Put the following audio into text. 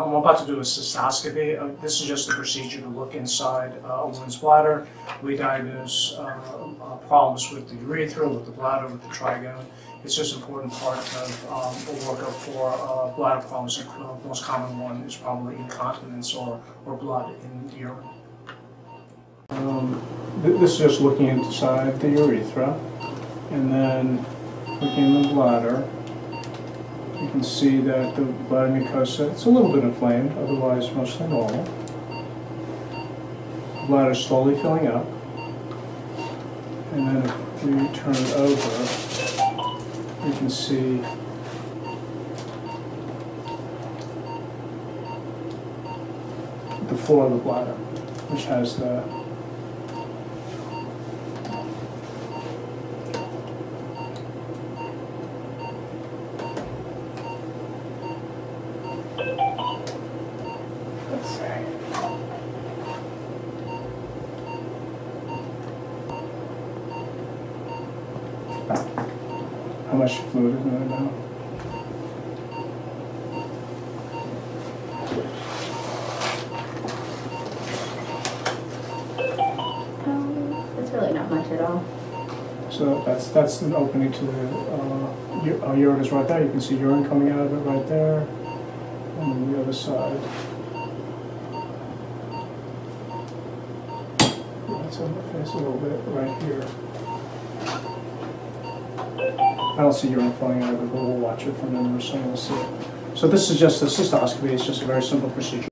I'm about to do a cystoscopy. Uh, This is just a procedure to look inside uh, a woman's bladder. We diagnose uh, uh, problems with the urethra, with the bladder, with the trigone. It's just an important part of um, a workup for uh, bladder problems. The most common one is probably incontinence or, or blood in the urine. Um, th- This is just looking inside the urethra and then looking in the bladder. You can see that the bladder mucosa, it's a little bit inflamed, otherwise mostly normal. Bladder slowly filling up. And then if we turn it over, you can see the floor of the bladder, which has the How much fluid is in there now? Um, It's really not much at all. So that's, that's an opening to the, uh, u- uh, ureters right there. You can see urine coming out of it right there. And then the other side. That's on the face a little bit right here. I don't see urine flowing out of it, but we'll watch it from the nursing, we'll see. So this is just a cystoscopy, it's just a very simple procedure.